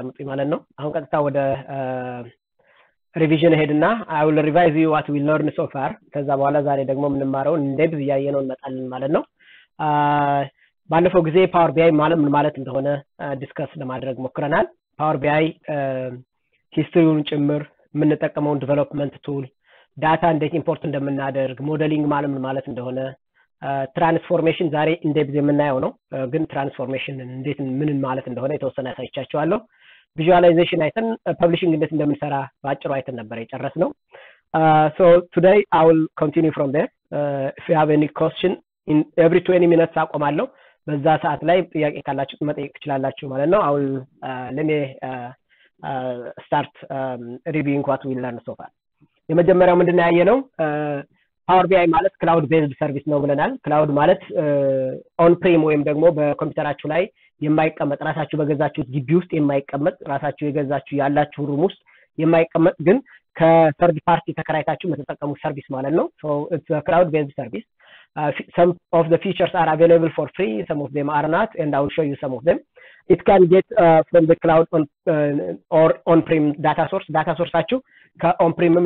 የምታዳምጡኝ ማለት ነው። አሁን ቀጥታ ወደ revision ሄድና I will revise you what we learn ከዛ በኋላ ዛሬ ደግሞ የምንማረውን in depth እያየነው እንመጣለን ማለት ነው። ባለፈው ጊዜ Power BI ማለት ምን ማለት እንደሆነ discuss ለማድረግ ሞክረናል። Power BI history ውን ጭምር የምንጠቀመውን development tool፣ data እንዴት import እንደምናደርግ፣ modeling ማለት ምን ማለት እንደሆነ፣ transformation ዛሬ in depth የምናየው ነው። ግን transformation እንዴት ምን ማለት እንደሆነ የተወሰነ አሳያችኋለሁ። visualization አይተን publishing እንዴት እንደምንሰራ በአጭሩ አይተን ነበር የጨረስ ነው። so today I will from there if you have any question every twenty minutes አቆማለሁ። በዛ ሰዓት ላይ ጥያቄ ካላችሁ መጠየቅ ትችላላችሁ ማለት ነው። አሁን let me start reviewing what we learn የመጀመሪያው ምንድን ያየነው Power BI ማለት cloud based service ነው ብለናል። cloud ማለት on-prem ወይም ደግሞ በኮምፒውተራችሁ ላይ የማይቀመጥ ራሳችሁ በገዛችሁት ግቢ ውስጥ የማይቀመጥ ራሳችሁ የገዛችሁ ያላችሁ room ውስጥ የማይቀመጥ ግን ከ third party ተከራይታችሁ የምትጠቀሙት service ማለት ነው። cloud based service some of the features are available for free. Some of them are not and i will show you some of them. It can get uh, from the cloud on uh, or on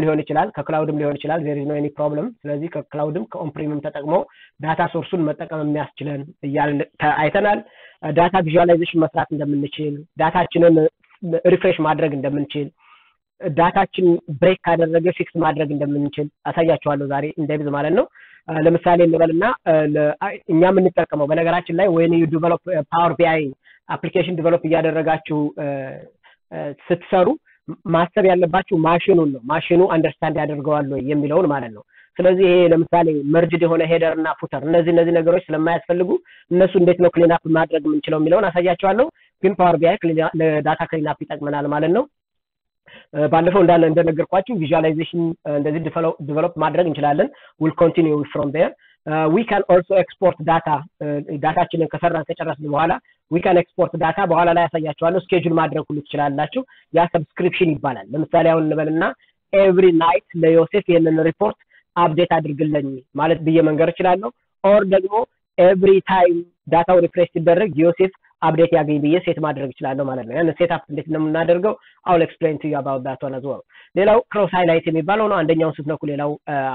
ሊሆን ይችላል ከ cloud ም ሊሆን ይችላል is no any problem ስለዚህ ከክላውድም ከኦን ተጠቅሞ ዳታ ሶርሱን መጠቀም የሚያስችለን እያልን አይተናል data visualization መስራት እንደምንችል data ችንን refresh ማድረግ እንደምንችል data ችን break ካደረገ fix ማድረግ እንደምንችል አሳያችኋለሁ ዛሬ in depth ማለት ነው። ለምሳሌ እንበልና እኛ የምንጠቀመው በነገራችን ላይ when you develop Power BI application develop እያደረጋችሁ ስትሰሩ ማሰብ ያለባችሁ ማሽኑን ነው። machine ኑ understand ያደርገዋል የሚለውን ማለት ነው ስለዚህ ይሄ ለምሳሌ merged የሆነ header እና footer እነዚህ እነዚህ ነገሮች ስለማያስፈልጉ እነሱ እንዴት ነው clean up ማድረግ የምንችለው የሚለውን አሳያችኋለሁ ግን Power BI ለ data clean up ይጠቅመናል ማለት ነው። ባለፈው እንዳለ እንደነገርኳችሁ visualization እንደዚህ develop ማድረግ እንችላለን። we'll continue from there we can also export data data ችንን ከሰራን ከጨረስን በኋላ we can export data በኋላ ላይ ያሳያችኋለሁ schedule ማድረግ ሁሉ ትችላላችሁ። ያ subscription ይባላል። ለምሳሌ አሁን እንበልና every night ለዮሴፍ ይህንን ሪፖርት update አድርግልኝ ማለት ብዬ መንገር እችላለሁ or ደግሞ every time data ው refresh ሲደረግ ዮሴፍ update ያገኝ ብዬ set ማድረግ እችላለሁ ማለት ነው። ያንን set up እንዴት ነው የምናደርገው? I'll explain to about that one as ሌላው cross highlight የሚባለው ነው። አንደኛውን ስትነኩ ሌላው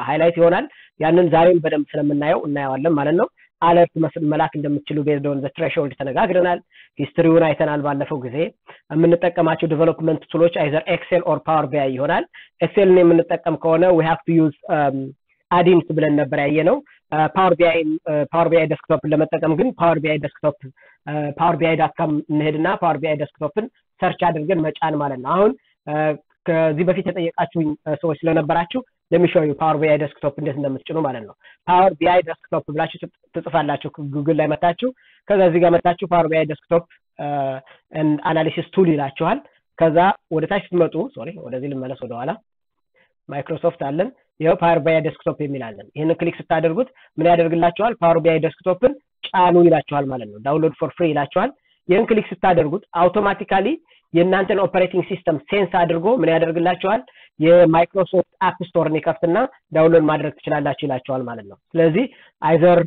highlight ይሆናል። ያንን ዛሬም በደንብ ስለምናየው እናየዋለን ማለት ነው። alert መላክ እንደምትችሉ based the threshold ተነጋግረናል። history ውን አይተናል ባለፈው ጊዜ። የምንጠቀማቸው development tool ኦች either Excel or Power BI ይሆናል። Excel ን የምንጠቀም ከሆነ we have to use add-ins ብለን ነበር ያየነው። Power BI Power ለመጠቀም ግን Power BI Desktop Power BI dot com እንሄድና Power BI Desktop ን search አድርገን መጫን ማለት ነው። አሁን ከዚህ በፊት የጠየቃችሁኝ ሰዎች ስለነበራችሁ let me show you Power BI Desktop እንዴት እንደምትጭኑ ማለት ነው። Power BI Desktop ብላችሁ ትጽፋላችሁ ጉግል ላይ መታችሁ። ከዛ እዚህ ጋር መታችሁ Power BI Desktop analysis tool ይላችኋል። ከዛ ወደ ታች ስትመጡ sorry ወደዚህ ልመለስ ወደኋላ ማይክሮሶፍት አለን ይኸው Power BI Desktop የሚል አለን። ይህንን click ስታደርጉት ምን ያደርግላችኋል? Power BI Desktop ን ጫኑ ይላችኋል ማለት ነው። download for free ይላችኋል። ይህን click ስታደርጉት automatically የእናንተን operating system sense አድርጎ ምን ያደርግላችኋል? የማይክሮሶፍት app store ን ይከፍትና download ማድረግ ትችላላችሁ ይላችኋል ማለት ነው። ስለዚህ either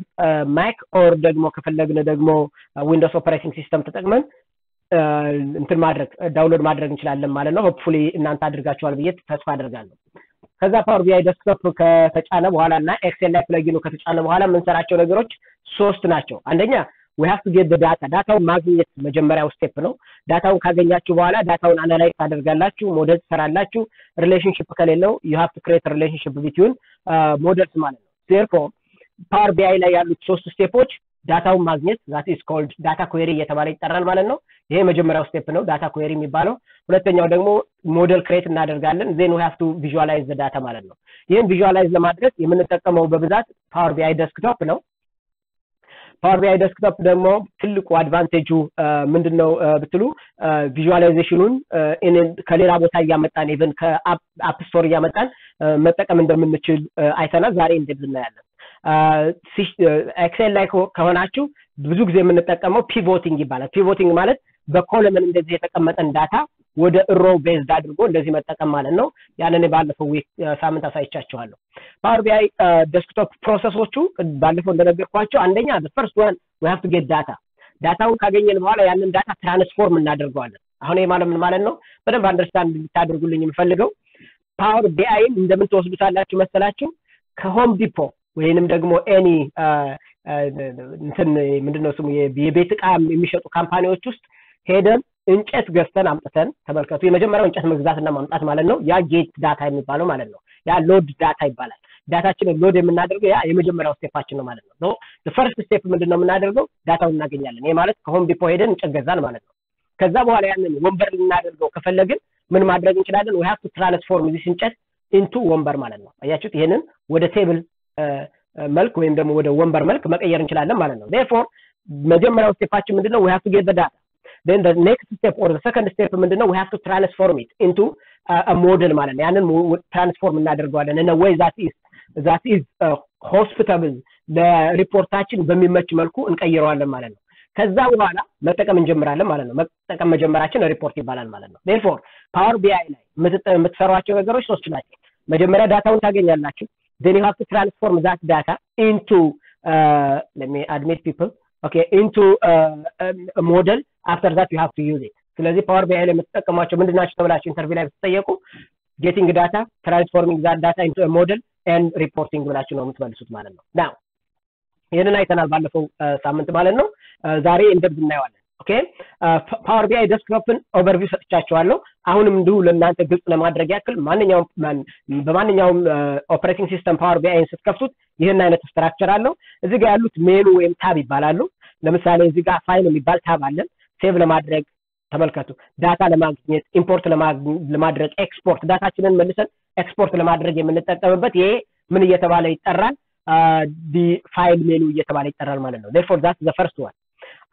Mac or ደግሞ ከፈለግን ደግሞ Windows operating system ተጠቅመን እንትን ማድረግ download ማድረግ እንችላለን ማለት ነው። hopefully እናንተ አድርጋችኋል ብዬ ተስፋ አድርጋለሁ። ከዛ Power BI Desktop ከተጫነ በኋላ እና Excel ላይ plugin ኑ ከተጫነ በኋላ የምንሰራቸው ነገሮች ሶስት ናቸው። አንደኛ we have to get data data ውን ማግኘት መጀመሪያው step ነው። data ውን ካገኛችሁ በኋላ data ውን analyze ታደርጋላችሁ፣ ሞዴል ትሰራላችሁ። relationship ከሌለው you have to create relationship between models ማለት ነው። therefore Power BI ላይ ያሉት ሶስት step ኦች data ውን ማግኘት that is called data query እየተባለ ይጠራል ማለት ነው። ይሄ የመጀመሪያው step ነው data query የሚባለው። ሁለተኛው ደግሞ model create እናደርጋለን then we to visualize data ማለት ነው። ይህን visualize ለማድረግ የምንጠቀመው በብዛት Power BI Desktop ነው። Power BI Desktop ደግሞ ትልቁ advantage ኡ ምንድን ነው ብትሉ visualization ኡን ከሌላ ቦታ እያመጣን even ከ App Store እያመጣን መጠቀም እንደምንችል አይተናል። ዛሬ እንደዚህ እናያለን። Excel ላይ ከሆናችሁ ብዙ ጊዜ የምንጠቀመው pivoting ይባላል። pivoting ማለት በ column እንደዚህ የተቀመጠን data ወደ row based አድርጎ እንደዚህ መጠቀም ማለት ነው። ያንን ባለፈው ሳምንት አሳይቻችኋለሁ። Power BI Desktop process ኦቹ ባለፈው እንደነገርኳቸው አንደኛ first one we have to get data data ውን ካገኘን በኋላ ያንን data transform እናደርገዋለን። አሁን ይህ ማለት ምን ማለት ነው? በደንብ understand እንድታደርጉልኝ የምፈልገው Power BI ን እንደምን መሰላችሁ? ከ Home Depot ወይንም ደግሞ any እንትን ምንድነው ስሙ የቤት እቃ የሚሸጡ company ዎች ውስጥ ሄደን እንጨት ገዝተን አምጥተን ተመልከቱ። የመጀመሪያው እንጨት መግዛትና ማምጣት ማለት ነው። ያ get data የሚባለው ማለት ነው። ያ load data ይባላል። data ችንን load የምናደርገው ያ የመጀመሪያው step ኣችን ነው ማለት ነው። first step ምንድን ነው የምናደርገው? data ውን እናገኛለን። ይህ ማለት ከ Home Depot ሄደን እንጨት ገዛን ማለት ነው። ከዛ በኋላ ያንን ወንበር ልናደርገው ከፈለግን ምን ማድረግ እንችላለን? we have to transform this እንጨት into ወንበር ማለት ነው። አያችሁት? ይሄንን ወደ table መልክ ወይም ደግሞ ወደ ወንበር መልክ መቀየር እንችላለን ማለት ነው። therefore መጀመሪያው step ኣችን ምንድነው? we have to get data then the next step or the ምንድነው? we have to transform it into ማለት ነው። ያንን transform እናደርገዋለን in a way that is that is uh, ለሪፖርታችን በሚመች መልኩ እንቀይረዋለን ማለት ነው። ከዛ በኋላ መጠቀም እንጀምራለን ማለት ነው። መጠቀም መጀመራችን ሪፖርት ይባላል ማለት ነው። therefore Power BI ላይ የምትሰሯቸው ነገሮች ሶስት ናቸው። መጀመሪያ data ውን ታገኛላችሁ። then you have to transform that data into uh, let okay into uh, a model. After that you have to use it. ስለዚህ Power BI ላይ የምትጠቀሟቸው ምንድን ናቸው interview ላይ ብትጠየቁ getting data transforming that data into model and reporting ብላችሁ ነው የምትመልሱት ማለት ነው. now ይህንን አይተናል ባለፈው ሳምንት ማለት ነው. ዛሬ in depth እናየዋለን okay? Power BI Desktop ን overview ሰጥቻቸዋለሁ አሁንም እንዲሁ ለእናንተ ግልጽ ለማድረግ ያክል ማንኛውም በማንኛውም operating system Power BI ን ስትከፍቱት ይህን አይነት structure አለው። እዚህ ጋር ያሉት ሜኑ ወይም tab ይባላሉ። ለምሳሌ እዚህ ጋር ፋይል የሚባል tab አለን። save ለማድረግ ተመልከቱ። data ለማግኘት import ለማድረግ export data ችንን መልሰን ኤክስፖርት ለማድረግ የምንጠቀምበት ይሄ ምን እየተባለ ይጠራል? the file menu እየተባለ ይጠራል ማለት ነው። therefore that the first one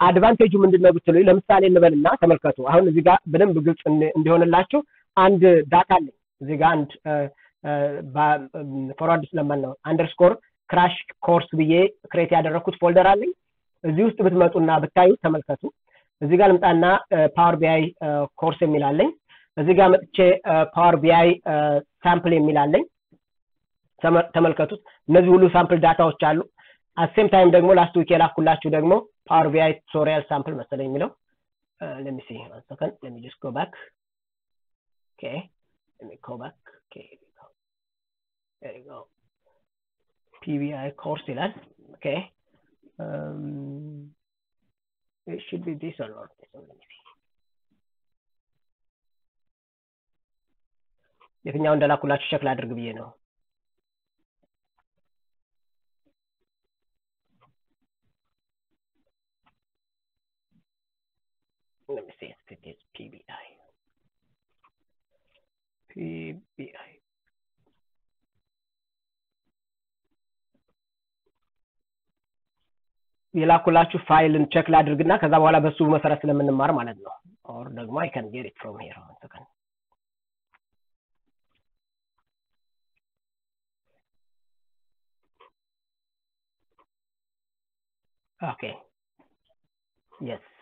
advantage ኡ ምንድን ነው ብትሉ ለምሳሌ እንበልና ተመልከቱ። አሁን እዚህ ጋር በደንብ ግልጽ እንዲሆንላችሁ አንድ ዳታ አለኝ። እዚህ ጋር አንድ ፎርዋርድ ስለማን ነው? አንደርስኮር ክራሽ ኮርስ ብዬ ክሬት ያደረግኩት ፎልደር አለኝ። እዚህ ውስጥ ብትመጡና ብታዩ ተመልከቱ። እዚህ ጋር ልምጣና ፓወር ቢአይ ኮርስ የሚል አለኝ። እዚህ ጋር መጥቼ ፓወር ቢአይ ሳምፕል የሚል ተመልከቱት። እነዚህ ሁሉ ሳምፕል ዳታዎች አሉ። አሴም ታይም ደግሞ ላስት ዊክ የላኩላችሁ ደግሞ ፓወር ቢአይ ቱቶሪያል ሳምፕል መሰለኝ የሚለው go back okay let me go back okay here we go there you go PBI course ይላል um, it should be this or not this one let የትኛው እንደላኩላችሁ ቸክ ላድርግ ብዬ ነው let me see. If it is PBI. PBI. የላኩላችሁ file ን check ላድርግና ከዛ በኋላ በሱ መሰረት ስለምንማር ማለት ነው. or ደግሞ I can get it from here one second okay yes good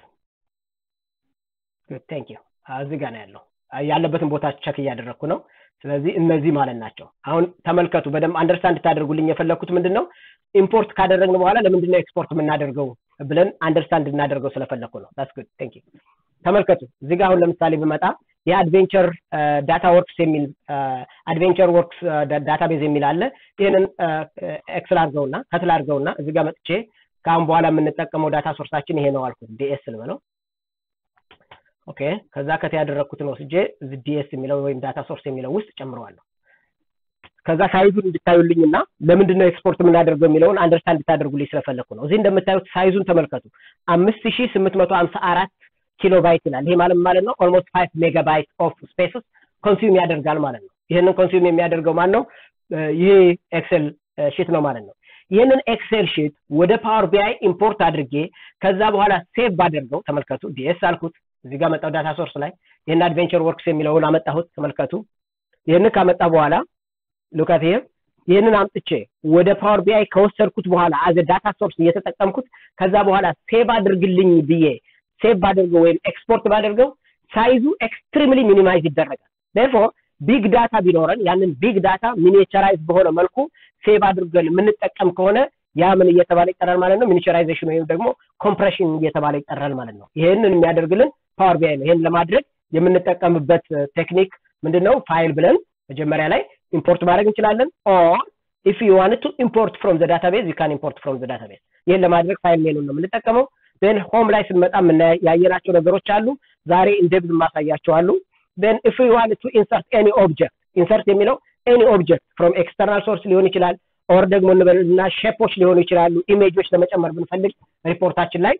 thank you እዚህ ጋር ነው ያለው. ያለበትን ቦታ check እያደረግኩ ነው። ስለዚህ እነዚህ ማለት ናቸው። አሁን ተመልከቱ በደንብ understand ታደርጉልኝ የፈለግኩት ምንድን ነው import ካደረግን በኋላ ለምንድን ነው ኤክስፖርት የምናደርገው ብለን understand እናደርገው ስለፈለግኩ ነው። that's good ተመልከቱ እዚህ ጋር አሁን ለምሳሌ ብመጣ የ Adventure Data Works የሚል Adventure Works database የሚል አለ። ይህንን Excel አድርገውና cut ል አድርገውና እዚህ ጋር መጥቼ ከአሁን በኋላ የምንጠቀመው data source ኣችን ይሄ ነው አልኩት። DS ልበለው okay? ከዛ cut ያደረግኩትን ወስጄ DS የሚለው ወይም data source የሚለው ውስጥ ጨምረዋለሁ። ከዛ size ኡን እንድታዩልኝ እና ለምንድን ነው ኤክስፖርት የምናደርገው የሚለውን understand እንድታደርጉልኝ ስለፈለግኩ ነው። እዚህ እንደምታዩት size ኡን ተመልከቱ። አምስት ሺ ስምንት መቶ ሀምሳ አራት ኪሎ ባይት ይላል። ይሄ ማለት ማለት ነው? almost five megabyte of space consume ያደርጋል ማለት ነው። ይህንን consume የሚያደርገው ማን ነው ይሄ Excel sheet ነው ማለት ነው። ይህንን Excel sheet ወደ Power BI import አድርጌ ከዛ በኋላ save ባደርገው ተመልከቱ። DS አልኩት እዚህ ጋር መጣው data source ላይ። ይህን Adventure Works የሚለውን አመጣሁት ተመልከቱ። ይህንን ካመጣ በኋላ look at ይህንን አምጥቼ ወደ Power BI ከወሰድኩት በኋላ as a data source እየተጠቀምኩት ከዛ በኋላ save አድርግልኝ ብዬ save ባደርገው ወይም ኤክስፖርት ባደርገው size ኡ extremely minimize ይደረጋል። therefore big data ቢኖረን ያንን big data miniaturize በሆነ መልኩ save አድርገን የምንጠቀም ከሆነ ያ ምን እየተባለ ይጠራል ማለት ነው? miniaturization ወይም ደግሞ compression እየተባለ ይጠራል ማለት ነው። ይሄንን የሚያደርግልን Power BI ነው ይሄን ለማድረግ የምንጠቀምበት technique ምንድነው? ፋይል ብለን መጀመሪያ ላይ import ማድረግ እንችላለን። or if you want to import from the database you can import from the database። ይህን ለማድረግ file menu ን ነው የምንጠቀመው። then home ላይ ስንመጣ ያየናቸው ነገሮች አሉ። ዛሬ in depth ማሳያቸዋሉ። then if you want to insert any object insert የሚለው any object from external source ሊሆን ይችላል or ደግሞ እንበልና shape ኦች ሊሆኑ ይችላሉ። image ኦች ለመጨመር ብንፈልግ ሪፖርታችን ላይ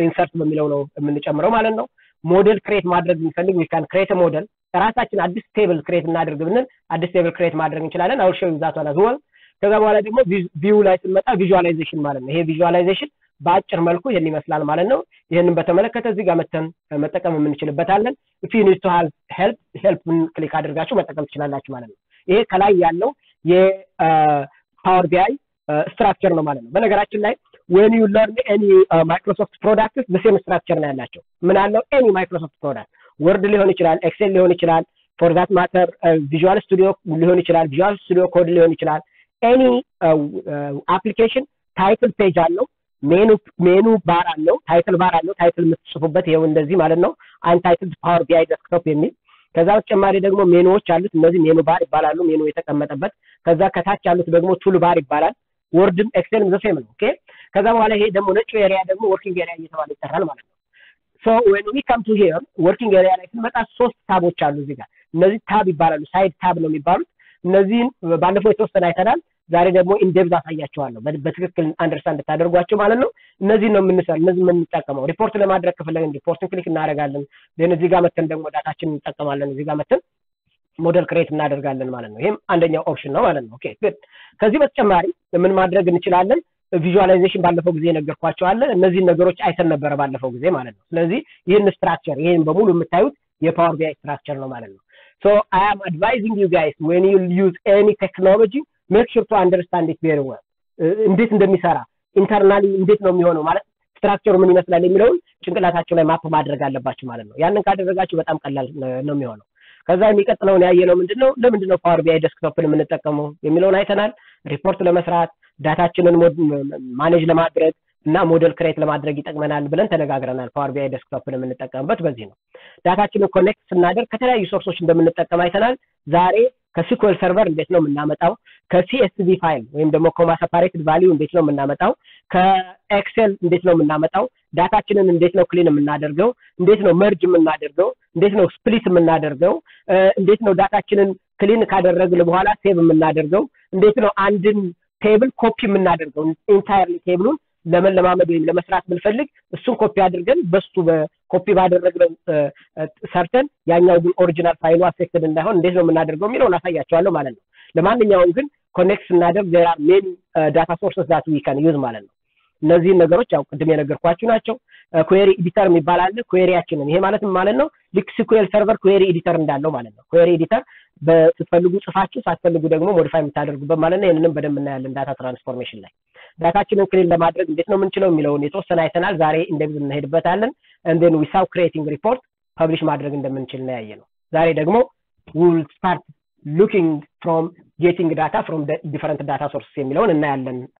insert በሚለው ነው የምንጨምረው ማለት ነው። model create ማድረግ ብንፈልግ we can create model ራሳችን አዲስ table create እናድርግ ብንል አዲስ table create ማድረግ እንችላለን። I will show that ዋላ ዝወል ከዛ በኋላ ደግሞ view ላይ ስንመጣ visualization ማለት ነው። ይሄ visualization በአጭር መልኩ ይህን ይመስላል ማለት ነው። ይህንን በተመለከተ እዚህ ጋር መተን መጠቀም የምንችልበታለን። if help help ን click አድርጋችሁ መጠቀም ትችላላችሁ ማለት ነው። ይሄ ከላይ ያለው የ Power BI structure ነው ማለት ነው። በነገራችን ላይ when you learn any Microsoft products በ same structure ነው ያላቸው። ምን? any Microsoft product Word ሊሆን ይችላል፣ Excel ሊሆን ይችላል፣ for that matter Visual Studio ሊሆን ይችላል፣ Visual Studio Code ሊሆን ይችላል። any application title page አለው፣ menu menu bar አለው፣ title bar አለው። title የምትጽፉበት ይኸው እንደዚህ ማለት ነው። untitled Power BI Desktop የሚል ከዛ በተጨማሪ ደግሞ ሜኑዎች አሉት። እነዚህ menu bar ይባላሉ፣ ሜኑ የተቀመጠበት። ከዛ ከታች ያሉት ደግሞ tool bar ይባላል። Word ም Excel ም the same ነው። okay ከዛ በኋላ ይሄ ደግሞ ነጩ area ደግሞ working area እየተባለ ይጠራል ማለት ነው። so when we come to here working area ላይ ስንመጣ ሶስት tab ኦች አሉ እዚህ ጋር። እነዚህ tab ይባላሉ፣ side tab ነው የሚባሉት። እነዚህን ባለፈው የተወሰነ አይተናል። ዛሬ ደግሞ in depth አሳያችኋለሁ በትክክል understand እንድታደርጓቸው ማለት ነው። እነዚህ ነው የምንሰራ እነዚህ የምንጠቀመው ሪፖርት ለማድረግ ከፈለግን report ን click እናደርጋለን። ን እዚህ ጋር መተን ደግሞ ዳታችን እንጠቀማለን። እዚህ ጋር መተን model create እናደርጋለን ማለት ነው። ይህም አንደኛው option ነው ማለት ነው። ከዚህ በተጨማሪ ምን ማድረግ እንችላለን? visualization ባለፈው ጊዜ ነገርኳችሁ አለ። እነዚህን ነገሮች አይተን ነበረ ባለፈው ጊዜ ማለት ነው። ስለዚህ ይህን structure ይህን በሙሉ የምታዩት የ Power BI structure ነው ማለት ነው። so I am advising you guys when you use any technology make sure to understand it very well እንዴት እንደሚሰራ internally እንዴት ነው የሚሆነው ማለት structure ኡ ምን ይመስላል የሚለውን ጭንቅላታችሁ ላይ map ማድረግ አለባችሁ ማለት ነው። ያንን ካደረጋችሁ በጣም ቀላል ነው የሚሆነው። ከዛ የሚቀጥለውን ያየነው ምንድን ነው ለምንድን ነው Power BI Desktop ን የምንጠቀመው የሚለውን አይተናል። ሪፖርት ለመስራት data ችንን manage ለማድረግ እና model create ለማድረግ ይጠቅመናል ብለን ተነጋግረናል። Power BI የምንጠቀምበት በዚህ ነው። data ችንን connect ስናደርግ ከተለያዩ source ኦች እንደምንጠቀም አይተናል። ዛሬ ከ SQL Server እንዴት ነው የምናመጣው፣ ከ CSV file ወይም ደግሞ comma separated value እንዴት ነው የምናመጣው፣ ከ Excel እንዴት ነው የምናመጣው፣ data ችንን እንዴት ነው clean የምናደርገው፣ እንዴት ነው merge የምናደርገው፣ እንዴት ነው split የምናደርገው፣ እንዴት ነው data ችንን clean ካደረግን በኋላ save የምናደርገው፣ እንዴት ነው አንድን table copy የምናደርገው entirely table ኡን ለመለማመድ ወይም ለመስራት ብንፈልግ እሱን ኮፒ አድርገን በሱ በኮፒ ባደረግነው ሰርተን ያኛው ግን original file ኡ affected እንዳይሆን እንዴት ነው የምናደርገው የሚለውን አሳያችኋለሁ ማለት ነው። ለማንኛውም ግን connect ስናደርግ main data sources that we use ማለት ነው። እነዚህን ነገሮች ያው ቅድም የነገርኳችሁ ናቸው። query editor የሚባል አለ። query ያችንን ይሄ ማለትም ማለት ነው ልክ SQL Server query editor እንዳለው ማለት ነው። query editor ስትፈልጉ ጽፋችሁ ሳትፈልጉ ደግሞ modify የምታደርጉበት ማለት ነው። ይህንንም በደንብ እናያለን data transformation ላይ። data ችንን clean ለማድረግ እንዴት ነው የምንችለው የሚለውን የተወሰነ አይተናል። ዛሬ እንደዚህ እንሄድበታለን። and then we saw creating report publish ማድረግ እንደምንችል ነው ያየ ነው። ዛሬ ደግሞ we'll start looking from getting data from different data source የሚለውን እናያለን